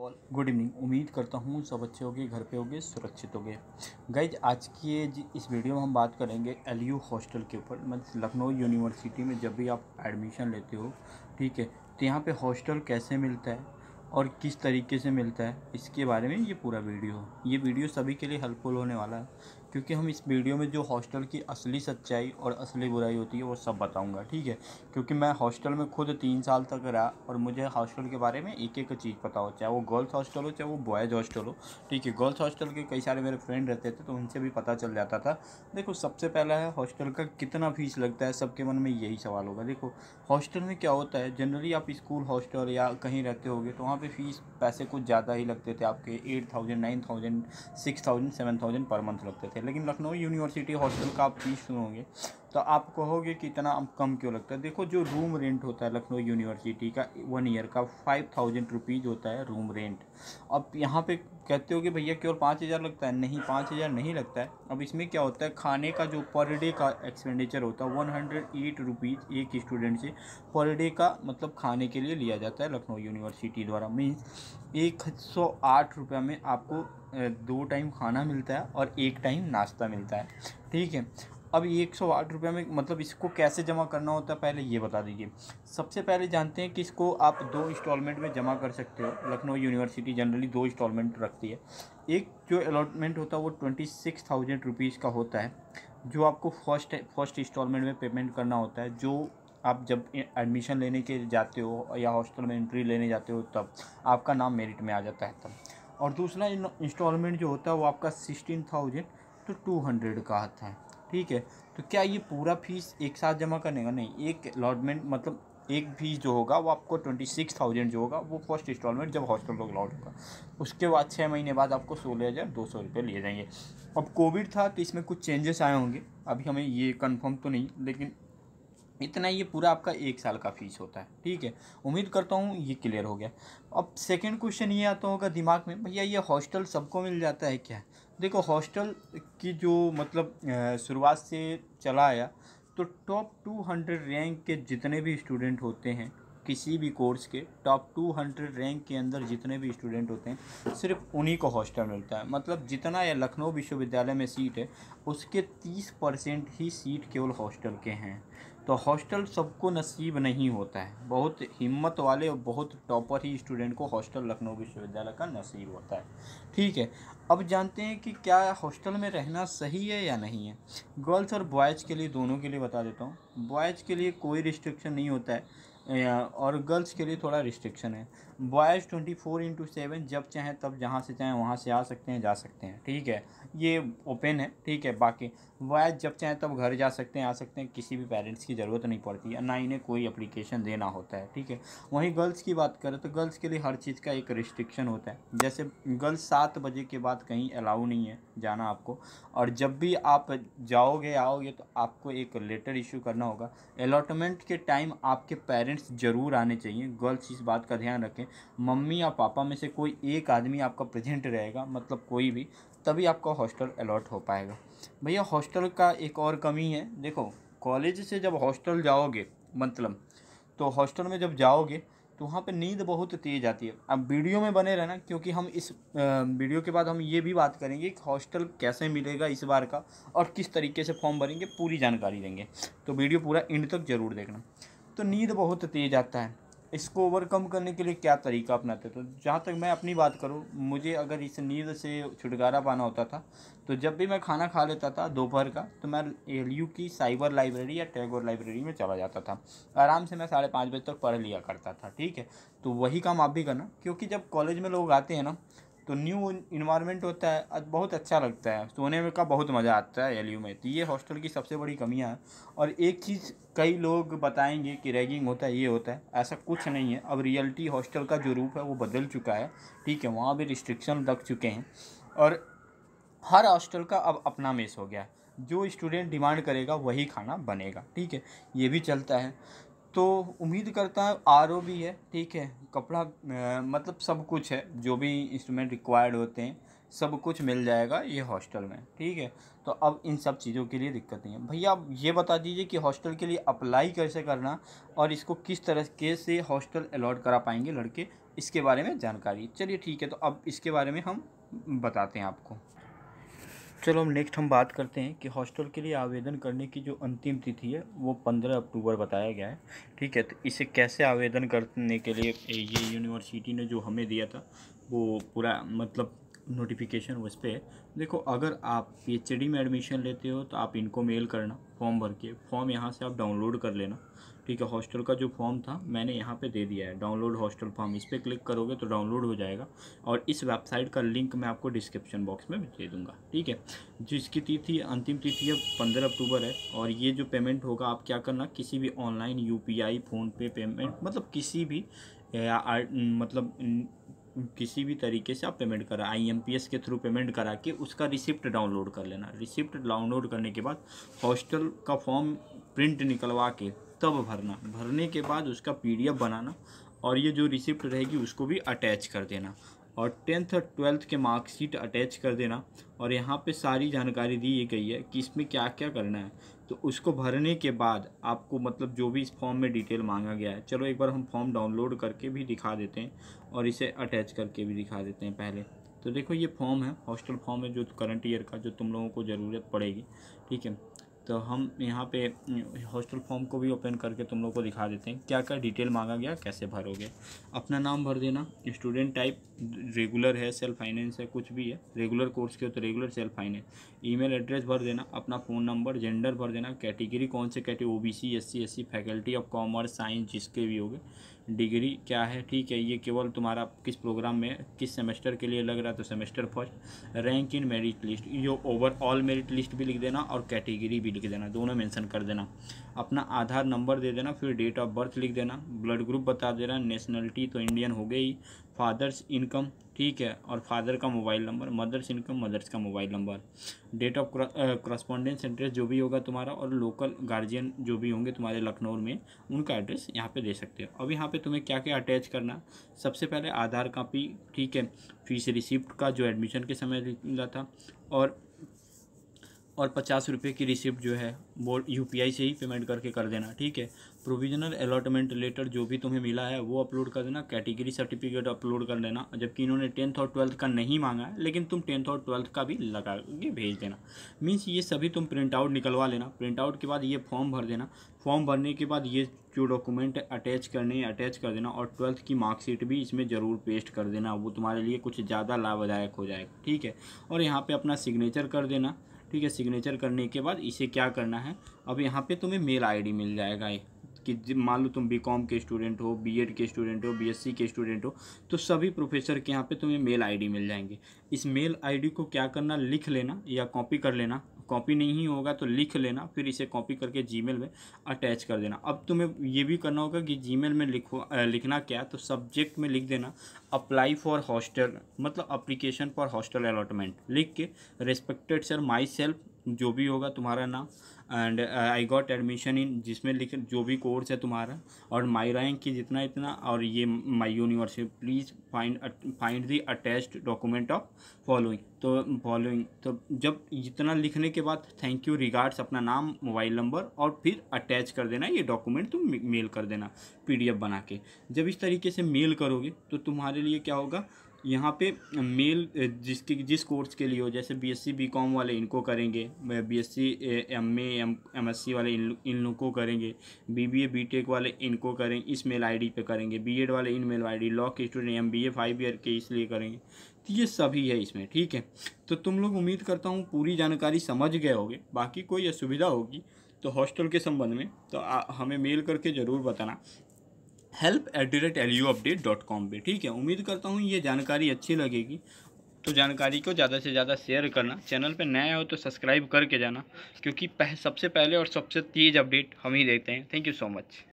Good evening. उम्मीद करता हूँ सब अच्छे होंगे, घर पे होंगे, सुरक्षित होंगे। गाइज़, आज की इस वीडियो में हम बात करेंगे एल यू हॉस्टल के ऊपर मतलब लखनऊ यूनिवर्सिटी में जब भी आप एडमिशन लेते हो, ठीक है तो यहाँ पे हॉस्टल कैसे मिलता है? और किस तरीके से मिलता है, इसके बारे में ये पूरा वीडियो। ये वीडियो सभी के लिए हेल्पफुल होने वाला है, क्योंकि हम इस वीडियो में जो हॉस्टल की असली सच्चाई और असली बुराई होती है, वो सब बताऊँगा, ठीक है? क्योंकि मैं हॉस्टल में खुद तीन साल तक रहा और मुझे हॉस्टल के बारे में एक एक चीज़ पता हो, चाहे वो गर्ल्स हॉस्टल हो, चाहे वो बॉयज़ हॉस्टल हो, ठीक है? गर्ल्स हॉस्टल के कई सारे मेरे फ्रेंड रहते थे तो उनसे भी पता चल जाता था। देखो, सबसे पहला है हॉस्टल का कितना फ़ीस लगता है, सबके मन में यही सवाल होगा। देखो हॉस्टल में क्या होता है जनरली आप स्कूल हॉस्टल या कहीं रहते होगे तो वहाँ पे फ़ीस पैसे कुछ ज़्यादा ही लगते थे, आपके eight thousand nine thousand six thousand seven thousand per month लगते थे। लेकिन लखनऊ यूनिवर्सिटी हॉस्टल का आप फ़ीस सुनोगे तो आप कहोगे कि इतना कम क्यों लगता है? देखो, जो रूम रेंट होता है लखनऊ यूनिवर्सिटी का वन ईयर का फाइव थाउज़ेंड रुपीज़ होता है रूम रेंट अब यहाँ पे कहते हो कि भैया केवल पाँच हज़ार लगता है? नहीं, पाँच हज़ार नहीं लगता है. अब इसमें क्या होता है? खाने का जो पर डे का एक्सपेंडिचर होता है वन हंड्रेड एट रुपीज़ एक स्टूडेंट से पर डे का मतलब खाने के लिए लिया जाता है लखनऊ यूनिवर्सिटी द्वारा. मीन्स एक सौ आठ रुपये में आपको दो टाइम खाना मिलता है और एक टाइम नाश्ता मिलता है. ठीक है? अब एक सौ आठ रुपये में मतलब इसको कैसे जमा करना होता है, पहले ये बता दीजिए। सबसे पहले जानते हैं कि इसको आप दो इंस्टॉलमेंट में जमा कर सकते हो। लखनऊ यूनिवर्सिटी जनरली दो इंस्टॉलमेंट रखती है। एक जो अलॉटमेंट होता है, वो ट्वेंटी सिक्स थाउज़ेंड रुपीज़ का होता है, जो आपको फ़र्स्ट फ़र्स्ट इंस्टॉलमेंट में पेमेंट करना होता है। जो आप जब एडमिशन लेने के जाते हो या हॉस्टल में एंट्री लेने जाते हो, तब आपका नाम मेरिट में आ जाता है तब। और दूसरा इंस्टॉलमेंट जो होता है, वो आपका सिक्सटीन थाउज़ेंड तो टू हंड्रेड का आता है। ठीक है? तो क्या ये पूरा फ़ीस एक साथ जमा करने का? नहीं, एक अलॉटमेंट मतलब एक फ़ीस जो होगा, वो आपको ट्वेंटी सिक्स थाउज़ेंड जो होगा, वो फ़र्स्ट इंस्टॉलमेंट जब हॉस्टल को अलॉट होगा। उसके बाद छः महीने बाद आपको सोलह हज़ार दो सौ रुपये लिए जाएँगे। अब कोविड था तो इसमें कुछ चेंजेस आए होंगे। अभी हमें ये कंफर्म तो नहीं, लेकिन इतना ये पूरा आपका एक साल का फ़ीस होता है, ठीक है? उम्मीद करता हूँ ये क्लियर हो गया। अब सेकंड क्वेश्चन ये आता होगा दिमाग में, भैया, ये हॉस्टल सबको मिल जाता है क्या? देखो हॉस्टल की जो मतलब शुरुआत से चला आया तो टॉप टू हंड्रेड रैंक के जितने भी स्टूडेंट होते हैं, किसी भी कोर्स के टॉप टू हंड्रेड रैंक के अंदर जितने भी स्टूडेंट होते हैं, सिर्फ़ उन्हीं को हॉस्टल मिलता है। मतलब जितना या लखनऊ विश्वविद्यालय में सीट है, उसके तीस परसेंट ही सीट केवल हॉस्टल के हैं। तो हॉस्टल सबको नसीब नहीं होता है। बहुत हिम्मत वाले और बहुत टॉपर ही स्टूडेंट को हॉस्टल लखनऊ विश्वविद्यालय का नसीब होता है। ठीक है, अब जानते हैं कि क्या हॉस्टल में रहना सही है या नहीं है। गर्ल्स और बॉयज़ के लिए, दोनों के लिए बता देता हूँ। बॉयज़ के लिए कोई रिस्ट्रिक्शन नहीं होता है और गर्ल्स के लिए थोड़ा रिस्ट्रिक्शन है। Boys twenty four into seven जब चाहें तब जहाँ से चाहें वहाँ से आ सकते हैं, जा सकते हैं। ठीक है? ये ओपन है। ठीक है? बाकी बॉयज़ जब चाहें तब घर जा सकते हैं, आ सकते हैं। किसी भी पेरेंट्स की ज़रूरत नहीं पड़ती है। ना इन्हें कोई अप्लीकेशन देना होता है। ठीक है? वहीं गर्ल्स की बात करें तो गर्ल्स के लिए हर चीज़ का एक रिस्ट्रिक्शन होता है। जैसे गर्ल्स सात बजे के बाद कहीं अलाउ नहीं है जाना आपको। और जब भी आप जाओगे, आओगे तो आपको एक लेटर इशू करना होगा। अलॉटमेंट के टाइम आपके पेरेंट्स ज़रूर आने चाहिए। गर्ल्स इस बात का ध्यान रखें मम्मी या पापा में से कोई एक आदमी आपका प्रेजेंट रहेगा मतलब कोई भी, तभी आपका हॉस्टल अलॉट हो पाएगा। भैया, हॉस्टल का एक और कमी है, देखो, कॉलेज से जब हॉस्टल जाओगे मतलब तो हॉस्टल में जब जाओगे तो वहाँ पे नींद बहुत तेज़ आती है। अब वीडियो में बने रहना, क्योंकि हम इस वीडियो के बाद हम ये भी बात करेंगे कि हॉस्टल कैसे मिलेगा इस बार का, और किस तरीके से फॉर्म भरेंगे, पूरी जानकारी देंगे। तो वीडियो पूरा एंड तक ज़रूर देखना। तो नींद बहुत तेज़ आता है। इसको ओवरकम करने के लिए क्या तरीका अपनाते तो जहाँ तक मैं अपनी बात करूँ, मुझे अगर इस नींद से छुटकारा पाना होता था तो जब भी मैं खाना खा लेता था दोपहर का तो मैं एलयू की साइबर लाइब्रेरी या टैगोर लाइब्रेरी में चला जाता था। आराम से मैं साढ़े पाँच बजे तक पढ़ लिया करता था, ठीक है? तो वही काम आप भी करना, क्योंकि जब कॉलेज में लोग आते हैं ना तो न्यू इन्वायरमेंट होता है बहुत अच्छा लगता है। सोने में का बहुत मज़ा आता है एल में। तो ये हॉस्टल की सबसे बड़ी कमियाँ हैं। और एक चीज़ कई लोग बताएँगे कि रैगिंग होता है, ये होता है। ऐसा कुछ नहीं है। अब रियलिटी हॉस्टल का जो रूप है, वो बदल चुका है। ठीक है, वहाँ भी रिस्ट्रिक्शन लग चुके हैं। और हर हॉस्टल का अब अपना मेस हो गया। है जो स्टूडेंट डिमांड करेगा, वही खाना बनेगा। ठीक है, ये भी चलता है। तो उम्मीद करता है आर भी है, ठीक है, कपड़ा मतलब सब कुछ है, जो भी इंस्ट्रूमेंट रिक्वायर्ड होते हैं, सब कुछ मिल जाएगा ये हॉस्टल में, ठीक है। तो अब इन सब चीज़ों के लिए दिक्कत नहीं है। भैया, आप ये बता दीजिए कि हॉस्टल के लिए अप्लाई कैसे करना और इसको किस तरीके से हॉस्टल अलॉट करा पाएँगे लड़के, इसके बारे में जानकारी। चलिए ठीक है तो अब इसके बारे में हम बताते हैं आपको। चलो, हम नेक्स्ट हम बात करते हैं कि हॉस्टल के लिए आवेदन करने की जो अंतिम तिथि है, वो पंद्रह अक्टूबर बताया गया है। ठीक है तो इसे कैसे आवेदन करने के लिए ये यूनिवर्सिटी ने जो हमें दिया था, वो पूरा मतलब नोटिफिकेशन उस पर देखो, अगर आप पीएचडी में एडमिशन लेते हो तो आप इनको मेल करना फॉर्म भर के। फॉर्म यहाँ से आप डाउनलोड कर लेना। ठीक है हॉस्टल का जो फॉर्म था, मैंने यहाँ पे दे दिया है। डाउनलोड हॉस्टल फॉर्म, इस पर क्लिक करोगे तो डाउनलोड हो जाएगा और इस वेबसाइट का लिंक मैं आपको डिस्क्रिप्शन बॉक्स में दे दूँगा, ठीक है? जिसकी तिथि, अंतिम तिथि है पंद्रह अक्टूबर है और ये जो पेमेंट होगा, आप क्या करना, किसी भी online U P PhonePe payment मतलब किसी भी मतलब किसी भी तरीके से आप पेमेंट करा आई के थ्रू पेमेंट करा के उसका रिसिप्ट डाउनलोड कर लेना। रिसिप्ट डाउनलोड करने के बाद हॉस्टल का फॉर्म प्रिंट निकलवा के तब भरना। भरने के बाद उसका पीडीएफ बनाना और ये जो रिसिप्ट रहेगी उसको भी अटैच कर देना और टेंथ और ट्वेल्थ के मार्कशीट अटैच कर देना और यहाँ पे सारी जानकारी दी गई है कि इसमें क्या क्या करना है। तो उसको भरने के बाद आपको मतलब जो भी इस फॉर्म में डिटेल मांगा गया है, चलो एक बार हम फॉर्म डाउनलोड करके भी दिखा देते हैं और इसे अटैच करके भी दिखा देते हैं पहले। तो देखो ये फॉर्म है हॉस्टल फॉर्म है जो करंट ईयर का, जो तुम लोगों को ज़रूरत पड़ेगी, ठीक है? तो हम यहाँ पे हॉस्टल फॉर्म को भी ओपन करके तुम लोग को दिखा देते हैं। क्या क्या डिटेल मांगा गया, कैसे भरोगे? अपना नाम भर देना स्टूडेंट टाइप रेगुलर है सेल्फ फाइनेंस है, कुछ भी है रेगुलर कोर्स के हो तो regular self finance email address भर देना, अपना फ़ोन नंबर जेंडर भर देना कैटेगरी कौन से category O B C S C S C faculty of commerce science जिसके भी होगे. डिग्री क्या है? ठीक है, ये केवल तुम्हारा किस प्रोग्राम में किस सेमेस्टर के लिए लग रहा है तो semester first rank in merit list ये ओवरऑल मेरिट लिस्ट भी लिख देना और कैटेगरी भी लिख देना, दोनों मेंशन कर देना. अपना आधार नंबर दे देना, फिर डेट ऑफ़ बर्थ लिख देना ब्लड ग्रुप बता देना नेशनलिटी तो इंडियन हो गई फादर्स इनकम, ठीक है, और फादर का mobile number, mother's income, mother's का mobile number. Date of correspondence address जो भी होगा तुम्हारा और लोकल गार्जियन जो भी होंगे तुम्हारे लखनऊ में, उनका एड्रेस यहाँ पे दे सकते हो। अब यहाँ पे तुम्हें क्या क्या अटैच करना, सबसे पहले आधार कापी ठीक है फ़ीस रिसिप्ट का जो एडमिशन के समय मिला था, और और पचास रुपये की रिसिप्ट जो है, वो यू से ही पेमेंट करके कर देना, ठीक है? प्रोविजनल अलॉटमेंट लेटर जो भी तुम्हें मिला है, वो अपलोड कर देना कैटेगरी सर्टिफिकेट अपलोड कर देना, जबकि इन्होंने टेंथ और ट्वेल्थ का नहीं मांगा है, लेकिन तुम टेंथ और ट्वेल्थ का भी लगा के भेज देना। मीन्स ये सभी तुम प्रिंट आउट निकलवा लेना। प्रिंट आउट के बाद ये फॉर्म भर देना। फॉर्म भरने के बाद ये जो डॉक्यूमेंट अटैच करने अटैच कर देना और ट्वेल्थ की मार्कशीट भी इसमें ज़रूर पेस्ट कर देना। वो तुम्हारे लिए कुछ ज़्यादा लाभदायक हो जाएगा, ठीक है? और यहाँ पे अपना सिग्नेचर कर देना। ठीक है सिग्नेचर करने के बाद इसे क्या करना है? अब यहाँ पे तुम्हें मेल आईडी मिल जाएगा कि मान लो तुम बीकॉम के स्टूडेंट हो बीएड के स्टूडेंट हो बीएससी के स्टूडेंट हो तो सभी प्रोफेसर के यहाँ पे तुम्हें मेल आईडी मिल जाएँगे। इस मेल आईडी को क्या करना, लिख लेना या कॉपी कर लेना कॉपी नहीं होगा तो लिख लेना, फिर इसे कॉपी करके जीमेल में अटैच कर देना। अब तुम्हें ये भी करना होगा कि जीमेल में लिखो लिखना क्या तो सब्जेक्ट में लिख देना अप्लाई फॉर हॉस्टल मतलब अप्लीकेशन फॉर हॉस्टल अलॉटमेंट लिख के रेस्पेक्टेड सर माई सेल्फ जो भी होगा तुम्हारा नाम। And I got admission in जिसमें लिख, जो भी कोर्स है तुम्हारा। और माई रैंक की जितना इतना, और ये my university please find find the attached document of following तो फॉलोइंग तो जब इतना लिखने के बाद थैंक यू रिगार्ड्स अपना नाम मोबाइल नंबर और फिर अटैच कर देना, ये डॉक्यूमेंट तुम मेल कर देना पीडीएफ बना के। जब इस तरीके से मेल करोगे तो तुम्हारे लिए क्या होगा? यहाँ पे मेल जिसके जिस कोर्स के लिए हो जैसे बीएससी बीकॉम वाले इनको करेंगे बीएससी एमए एम एमएससी वाले इन इन लोग को करेंगे बीबीए बीटेक वाले इनको करेंगे इस मेल आईडी पे करेंगे बीएड वाले इन मेल आईडी लॉ के स्टूडेंट एमबीए फाइव ईयर के इसलिए करेंगे तो ये सभी है इसमें ठीक है? तो तुम लोग उम्मीद करता हूँ पूरी जानकारी समझ गए होगे बाकी कोई असुविधा होगी तो हॉस्टल के संबंध में तो आ, हमें मेल करके ज़रूर बताना। Help at the rate L U update dot com पर ठीक है उम्मीद करता हूँ ये जानकारी अच्छी लगेगी। तो जानकारी को ज़्यादा से ज़्यादा शेयर करना। चैनल पर नया हो तो सब्सक्राइब करके जाना क्योंकि पह, सबसे पहले और सबसे तेज़ अपडेट हम ही देखते हैं। Thank you so much